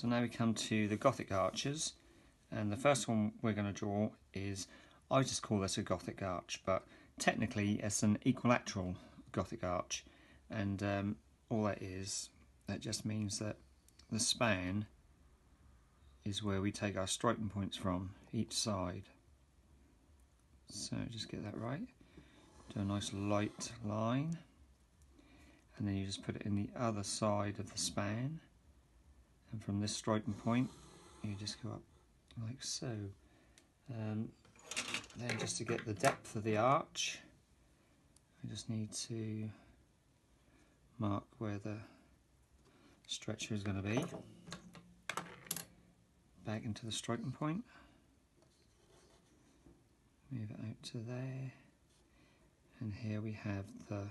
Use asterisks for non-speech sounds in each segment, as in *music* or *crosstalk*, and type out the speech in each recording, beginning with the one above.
So now we come to the Gothic arches, and the first one we're going to draw is, I just call this a Gothic arch, but technically it's an equilateral Gothic arch, and um, all that is, that just means that the span is where we take our striking points from each side. So just get that right. Do a nice light line, and then you just put it in the other side of the span and from this striking point you just go up like so. Um, then just to get the depth of the arch I just need to mark where the stretcher is going to be. Back into the striking point. Move it out to there. And here we have the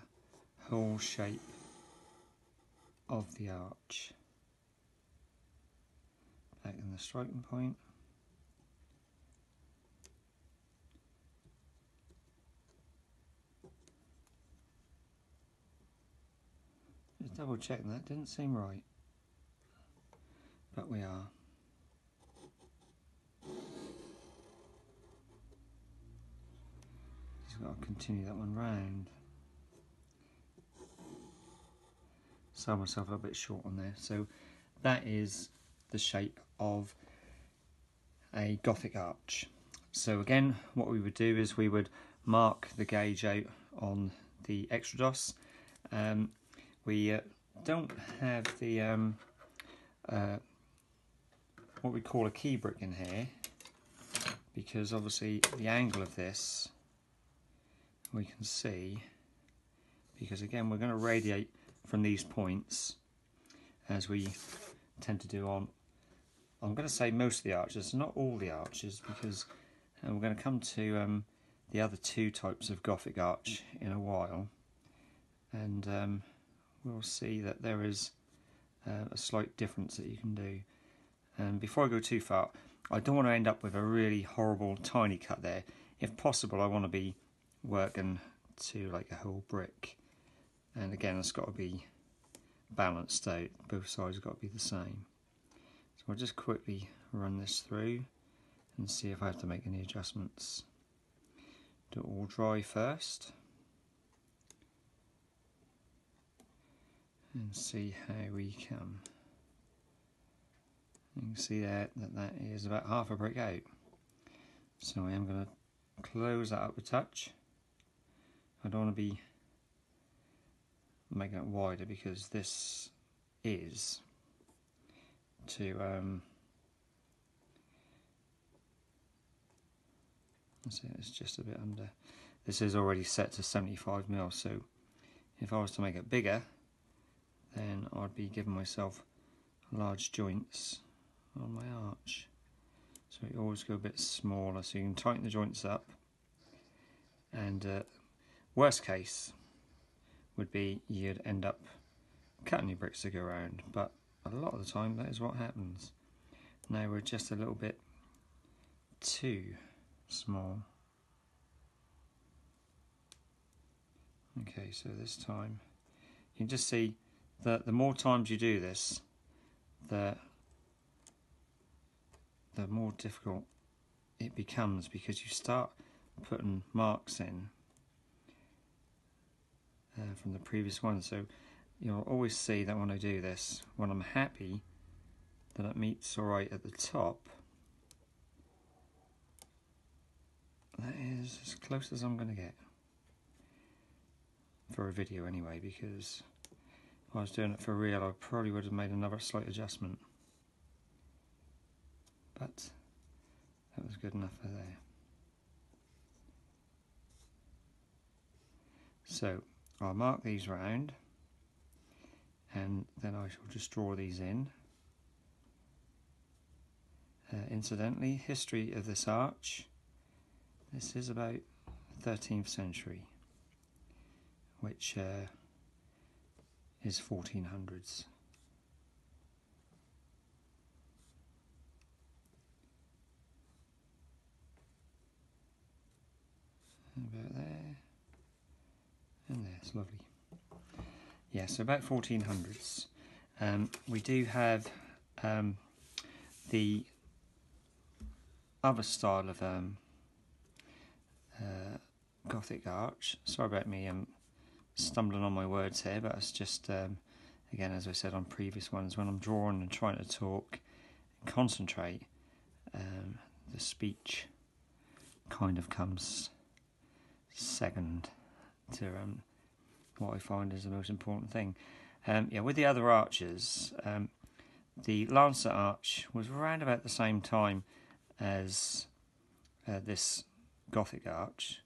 whole shape of the arch back in the striking point. Just double checking that didn't seem right, but we are. Just got to continue that one round. Sell myself a bit short on there, so that is the shape of a Gothic arch. So again, what we would do is we would mark the gauge out on the extrados. Um, we uh, don't have the um, uh, what we call a key brick in here because obviously the angle of this we can see because again we're going to radiate from these points as we tend to do on I'm going to say most of the arches, not all the arches, because uh, we're going to come to um, the other two types of Gothic arch in a while, and um, we'll see that there is uh, a slight difference that you can do. And before I go too far, I don't want to end up with a really horrible tiny cut there. If possible, I want to be working to like a whole brick, and again, it's got to be balanced out. Both sides got to be the same. I'll just quickly run this through and see if I have to make any adjustments. Do it all dry first and see how we come. You can see there that that is about half a brick out. So I am going to close that up a touch. I don't want to be making it wider because this is to um, see, it's just a bit under. This is already set to 75 mil, so if I was to make it bigger, then I'd be giving myself large joints on my arch. So you always go a bit smaller, so you can tighten the joints up. And uh, worst case would be you'd end up cutting your bricks to go around, but a lot of the time that is what happens. Now we're just a little bit too small. Okay, so this time you can just see that the more times you do this, the the more difficult it becomes because you start putting marks in uh, from the previous one. So you'll always see that when I do this, when I'm happy that it meets alright at the top, that is as close as I'm going to get. For a video anyway, because if I was doing it for real, I probably would have made another slight adjustment. But that was good enough for there. So I'll mark these round and then I shall just draw these in. Uh, incidentally, history of this arch, this is about 13th century, which uh, is 1400s. About there, and there, it's lovely yeah, so about 1400s. Um, we do have um, the other style of um, uh, Gothic arch. Sorry about me um, stumbling on my words here, but it's just, um, again, as I said on previous ones, when I'm drawing and trying to talk and concentrate, um, the speech kind of comes second to um, what I find is the most important thing. Um, yeah, with the other arches, um, the Lancet arch was around about the same time as uh, this Gothic arch.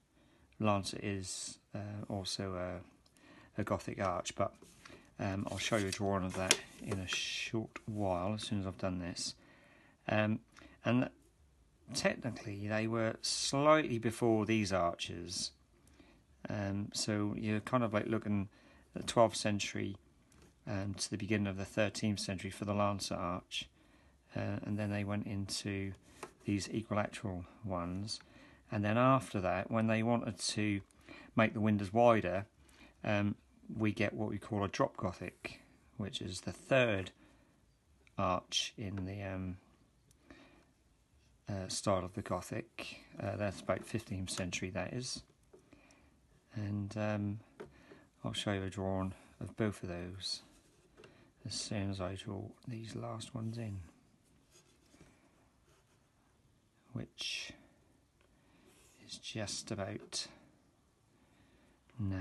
Lancet is uh, also a, a, Gothic arch, but um, I'll show you a drawing of that in a short while as soon as I've done this. Um, and technically, they were slightly before these arches. Um, so you're kind of like looking at the 12th century um, to the beginning of the 13th century for the Lancet arch, uh, and then they went into these equilateral ones. And then after that, when they wanted to make the windows wider, um, we get what we call a drop Gothic, which is the third arch in the um, uh, style of the Gothic. Uh, that's about 15th century, that is. And um, I'll show you a drawing of both of those as soon as I draw these last ones in. Which is just about now.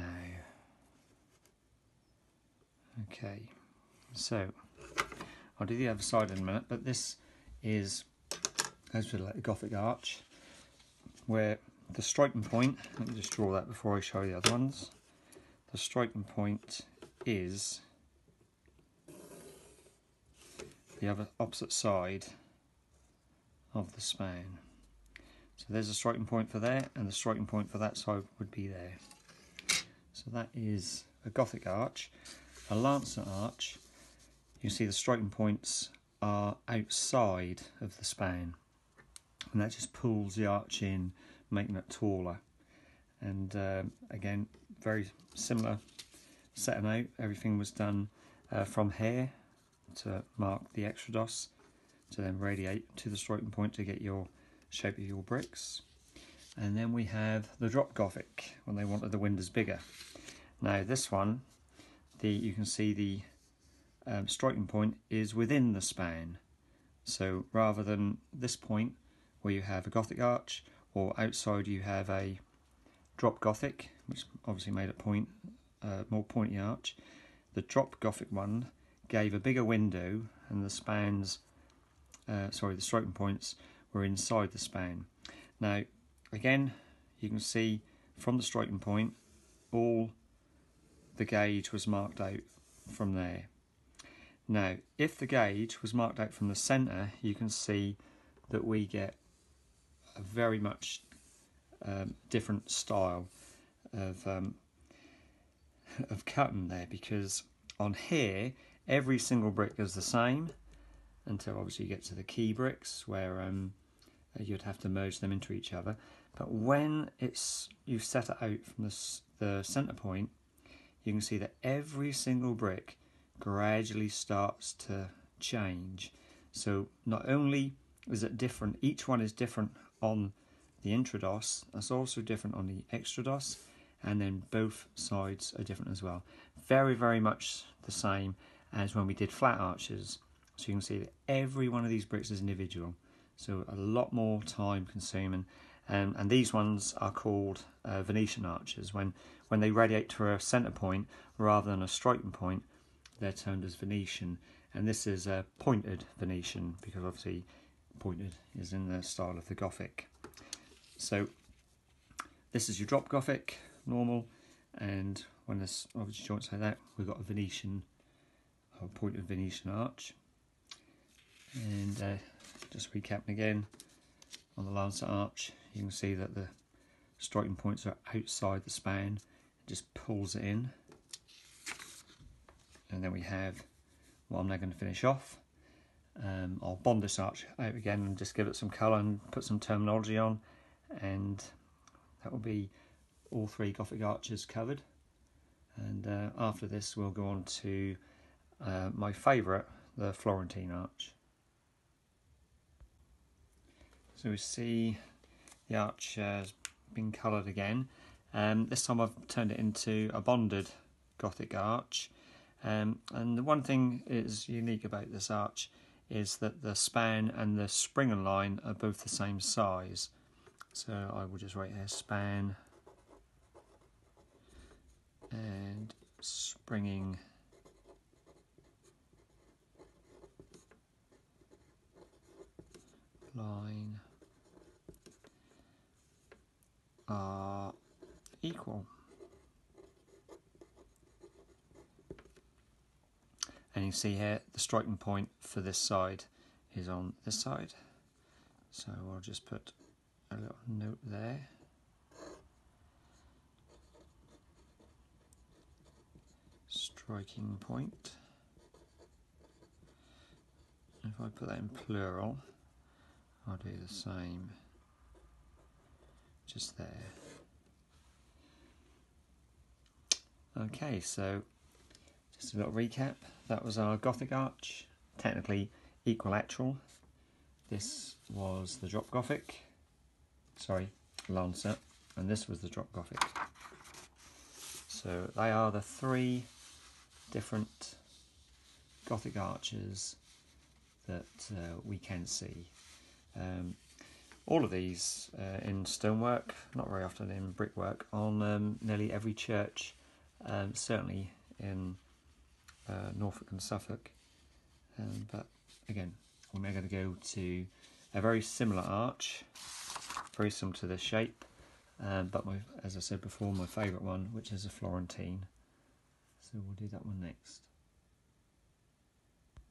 Okay, so I'll do the other side in a minute, but this is as with like a Gothic arch, where the striking point, let me just draw that before I show you the other ones. The striking point is the other opposite side of the span. So there's a striking point for there, and the striking point for that side would be there. So that is a Gothic arch. A Lancet arch, you see the striking points are outside of the span, and that just pulls the arch in, making it taller. And uh, again, very similar setting out. Everything was done uh, from here to mark the extrados to then radiate to the striking point to get your shape of your bricks. And then we have the drop Gothic when they wanted the windows bigger. Now this one, the you can see the um, striking point is within the span. So rather than this point where you have a Gothic arch or outside you have a drop Gothic, which obviously made a point, uh, more pointy arch. The drop Gothic one gave a bigger window and the spans, uh, sorry, the striking points were inside the span. Now, again, you can see from the striking point, all the gauge was marked out from there. Now, if the gauge was marked out from the centre, you can see that we get a very much um, different style of um, *laughs* of cutting there because on here every single brick is the same until obviously you get to the key bricks where um, you'd have to merge them into each other. But when it's you set it out from the, the center point, you can see that every single brick gradually starts to change. So not only is it different, each one is different on the intrados, that's also different on the extrados, and then both sides are different as well. Very, very much the same as when we did flat arches. So you can see that every one of these bricks is individual. So a lot more time consuming. Um, and these ones are called uh, Venetian arches. When, when they radiate to a centre point rather than a striking point, they're termed as Venetian. And this is a pointed Venetian because obviously pointed is in the style of the Gothic. So this is your drop Gothic, normal, and when there's obviously joints like that, we've got a Venetian, a pointed Venetian arch. And uh, just recapping again, on the Lancet arch, you can see that the striking points are outside the span. It just pulls it in. And then we have what I'm now going to finish off. Um, I'll bond this arch out again and just give it some colour and put some terminology on. And that will be all three Gothic arches covered. And uh, after this, we'll go on to uh, my favourite, the Florentine arch. So we see the arch has been coloured again. Um, this time I've turned it into a bonded Gothic arch. Um, and the one thing is unique about this arch is that the span and the springer line are both the same size. So I will just write here span and springing line are equal. You see here the striking point for this side is on this side. So I'll just put a little note there. Striking point. If I put that in plural, I'll do the same just there. Okay, so just a little recap. That was our Gothic arch, technically equilateral. This was the drop Gothic, sorry, Lancet, and this was the drop Gothic. So they are the three different Gothic arches that uh, we can see. Um, all of these uh, in stonework, not very often in brickwork, on um, nearly every church, um, certainly in uh, Norfolk and Suffolk. Um, but again, we're going to go to a very similar arch, very similar to this shape, um, but my, as I said before, my favourite one, which is a Florentine. So we'll do that one next.